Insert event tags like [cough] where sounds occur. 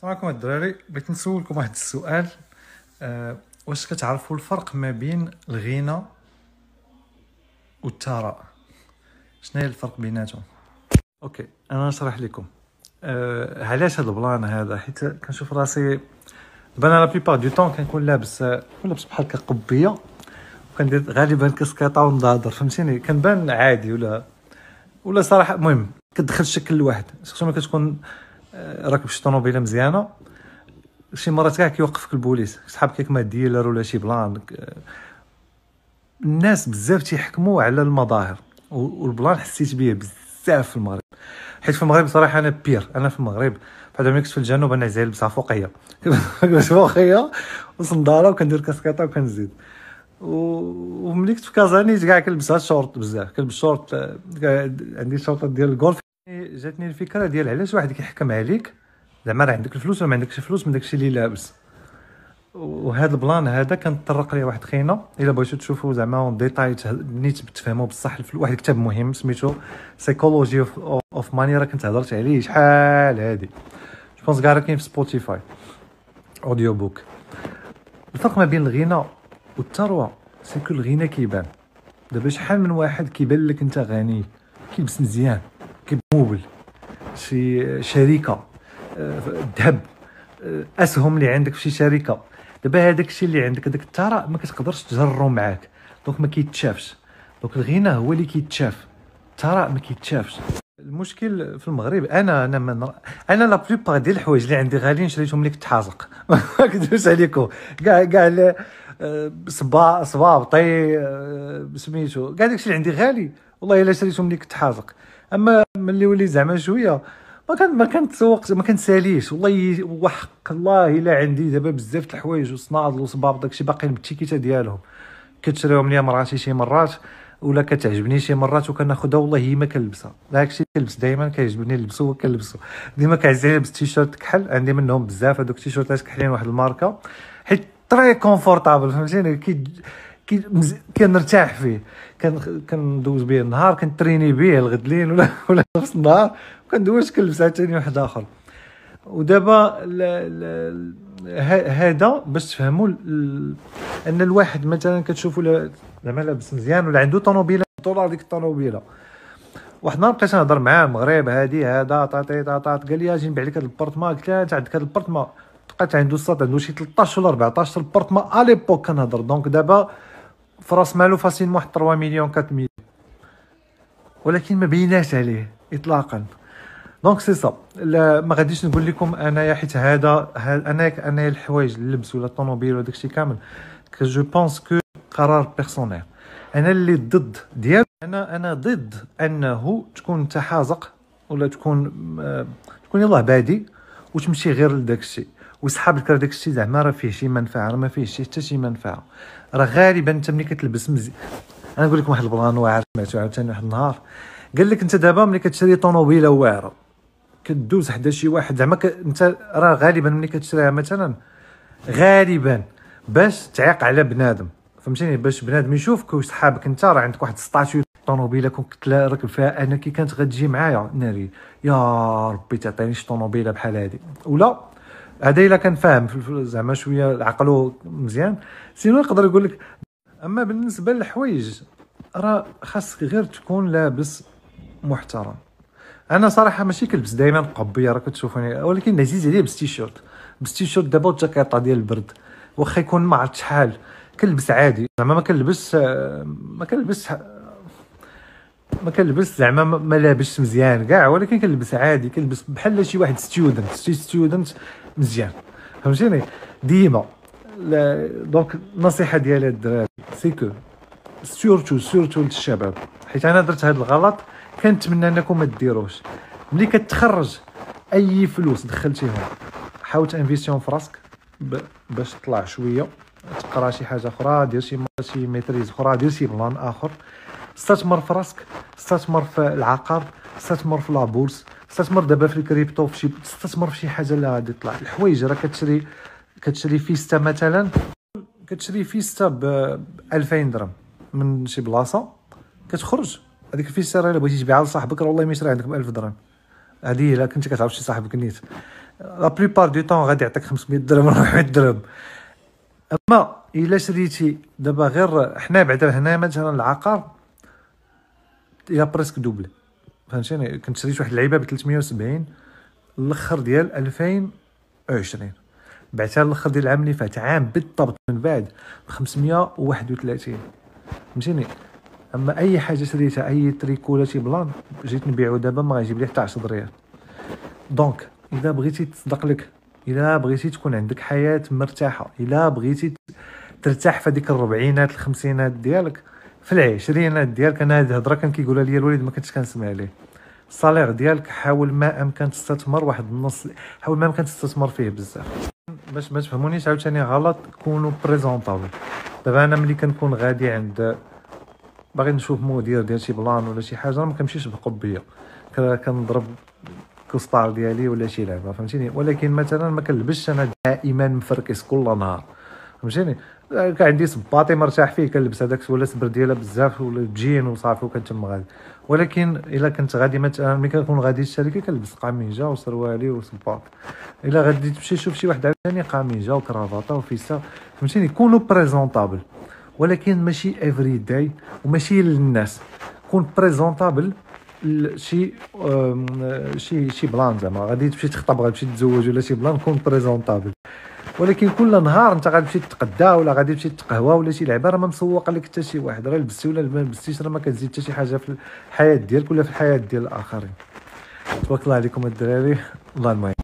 السلام عليكم الدراري بغيت نسولكم واحد السؤال أه واش كتعرفوا الفرق ما بين الغنى والثراء شنو هي الفرق بيناتهم؟ okay أنا نشرح لكم. أه علاش هذا البلان هذا؟ حيت كنشوف راسي أنا la plupart du temps كنكون لابس لابس بحال هكا قبية وكندير غالبا كسكاطه ونضادر فهمتيني؟ كنبان عادي ولا ولا صراحة المهم كتدخل الشكل الواحد خصوصا ملي كتكون راكب شي طوموبيلة مزيانة. شي مرات كاع كيوقفك البوليس. كيسحاب ليك زعما dealer ولا شي بلان. الناس بزاف تيحكموا على المظاهر. والبلان حسيت به بزاف في المغرب. حيت في المغرب صراحة أنا pire. أنا في المغرب بعد ملي كنت في الجنوب أنا عزيز لبسها فوقية. [laughs] فوقية وصندالة وكندير كاسكاطة وكنزيد. وملي كنت في كازاني كاع كنلبسها شورت بزاف. كنلبس شورت آه، عندي شورطات ديال الجولف جاتني الفكرة ديال علاش واحد كيحكم عليك؟ زعما راه عندك الفلوس ولا ما عندكش فلوس من داكشي اللي لابس. وهذا البلان هذا كنطرق ليه واحد خينا. إلا بغيتو تشوفوا زعما en détail نيت تفهموا بصح واحد الكتاب مهم سميتو Psychology of Money راه كنت هضرت عليه شحال هادي. je pense كاع كاين في Spotify audiobook الفرق ما بين الغنى والثروه c'est que الغنى كيبان. دابا شحال من واحد كيبان لك أنت غني؟ كيلبس مزيان. كيموبل شي شركة الذهب آه، أسهم اللي عندك في شي شركة. دابا هذاك الشيء اللي عندك هذاك الثراء ما كتقدرش تجرو معاك. donc ما كيتشافش. donc الغنى هو اللي كيتشاف. الثراء ما كيتشافش. المشكل في المغرب أنا أنا من أنا لا بليبار ديال الحوايج اللي عندي غاليين شريتهم لك تحازق. [laughs] ما كدوش عليكم. كاع كاع صبا صبابطي آه، سميتو. كاع داكشي اللي عندي غالي والله إلا شريتهم لك تحازق. أما ملي ولي زعما شوية ما كان ما كنتسوق ما كنساليش والله وحق الله إلا عندي دابا بزاف د الحوايج وصناضل وصباب داكشي باقيين بالتيكيتة ديالهم. كتشريهم ليا مراتي شي مرات ولا كتعجبني شي مرات وكناخذها والله هي ما كنلبسها. داكشي كنلبس دائما كيعجبني نلبسو وكنلبسو. ديما كيعز عليا نلبس تيشيرت كحل عندي منهم بزاف هذوك ال t-shirtات كحلين واحد الماركة. حيت très confortable فهمتيني؟ كي كنرتاح فيه. كندوز به النهار كن traîner به الغد لين ولا ولا نص النهار وكندوز كنلبس عاوتاني واحد آخر. ودابا هذا باش تفهموا أن الواحد مثلا كتشوفوا زعما لابس مزيان ولا عنده طوموبيلة دولار ديك الطوموبيلة. واحد النهار بقيت نهضر معاه المغرب هادي هذا طاطي طاطات. قال لي أجي نبيع لك هذا البارتما قلت له أنت عندك هذا البارتما لقيت عنده الصاد عنده شي 13 ولا 14 البارتما اليبوك كنهضر. دونك دابا في راس مالو فاسين واحد 3 مليون 4 مليون ولكن ما بيناش عليه اطلاقا. دونك سي سا ما غاديش نقول لكم أنايا حيت هذا أنا أنا الحوايج اللبس ولا الطوموبيل ولا داكشي كامل جو بونس كو قرار personnel أنا اللي ضد ديال أنا أنا ضد أنه تكون انت حازق ولا تكون آه تكون يلاه بادي وتمشي غير لداك الشيء ويسحب لك داك الشيء زعما راه فيه شي منفعة راه ما فيهش حتى شي منفعة. راه غالبا أنت ملي كتلبس مزيان أنا نقول لكم واحد ال plan واعر سمعتو عاوتاني واحد النهار. قال لك أنت دابا ملي كتشري طوموبيله واعرة كدوز حدا شي واحد زعما. أنت راه غالبا ملي كتشريها مثلا غالبا باش تعيق على بنادم. فهمتيني؟ باش بنادم يشوفك وصحابك أنت راه عندك واحد statut طوموبيله كنت راكب فيها أنا كي كانت غتجي معايا. ناري يا ربي تعطيني شي طوموبيله بحال هادي. ولا هذا إلا كان فاهم زعما شوية عقلو مزيان. sinon يقدر يقول لك أما بالنسبة للحوايج راه خاصك غير تكون لابس محترم. أنا صراحة ماشي كنلبس دائما قبية راه كتشوفوني. ولكن عزيز عليا بس تيشيرت. دابا والجاكيطة ديال البرد. واخا يكون ما عرفت شحال. كنلبس عادي. زعما ما كنلبس ما كنلبس ما كنلبس زعما ما لابس مزيان كاع ولكن كنلبس عادي كنلبس بحال شي واحد student شي student مزيان. فهمتيني؟ ديما. donc النصيحة ديالي الدراري c'est que surtout surtout للشباب. حيت أنا درت هذا الغلط كنتمنى أنكم ما ديروش. ملي كتخرج أي فلوس دخلتيهم حاول ت investirهم في راسك؟ باش تطلع شوية. تقرا شي حاجة أخرى دير شي شي maîtrise أخرى دير شي plan آخر. استثمر في راسك استثمر في العقار استثمر في la bourse استثمر دابا في الكريبتو في شي استثمر في شي حاجة اللي غادي تطلع الحوايج راه كتشري كتشري veste مثلا كتشري veste ب 2000 درهم من شي بلاصة كتخرج. هذيك ال veste راه إلا بغيتي تبيعها لصاحبك راه والله ما يشري عندك ب 1000 درهم. هذه إلا كنت كتعرف شي صاحبك نيت. لا la plupart du temps غادي يعطيك 500 درهم 400 درهم. أما إلا شريتي دابا غير حنا بعدا هنا مثلا العقار y a presque double فهمتيني كنت شريت واحد اللعيبة ب 370 الأخر ديال 2020 بعتها الأخر ديال العام اللي فات عام بالضبط من بعد ب 531 فهمتيني أما أي حاجة شريتها أي تريكو ولا شي plan جيت نبيعو دابا ما غيجيب لي حتى 10 ريال. donc إذا بغيتي تصدق لك الا بغيتي تكون عندك حياة مرتاحة الا بغيتي ترتاح في هذيك الربعينات الخمسينات ديالك في العشرينات ديالك أنا هذه الهضرة كان كيقولها لي الوالد ما كنتش كنسمع ليه. ال salaire ديالك حاول ما امكن تستثمر واحد النص حاول ما امكن تستثمر فيه بزاف. باش ما تفهمونيش عاوتاني غلط كونوا présentable دابا أنا ملي كنكون غادي عند باغي نشوف مدير ديال شي plan ولا شي حاجة ما كنمشيش بقبية. كنضرب costard ديالي ولا شي لعبة فهمتيني؟ ولكن مثلا ما كنلبسش أنا دائما مفركس كل نهار. فهمتيني؟ كان عندي صباطي مرتاح فيه كنلبس هذاك ولا سبرديلة بزاف ولا بجين وصافي وكنتم غادي. ولكن إلا كنت غادي مثلا ملي كنكون غادي الشركة كنلبس قميجة وسروالي وصباط. إلا غادي تمشي تشوف شي واحد عاوتاني قميجة وكرافطه و veste فهمتيني؟ كونوا présentable ولكن ماشي every day وماشي للناس. كون présentable شي شي شي plan زعما. غادي تمشي تخطب غادي تمشي تتزوج ولا شي plan كون présentable ولكن كل نهار انت غادي تمشي تتقدى ولا غادي تمشي تقهوى ولا شي لعبة راه ما مسوق لك حتى شي واحد. راه لبستي ولا ما لبستيش راه ما كتزيد حتى شي حاجة في الحياة ديالك ولا في الحياة ديال الآخرين. تبارك الله عليكم الدراري. الله المعين.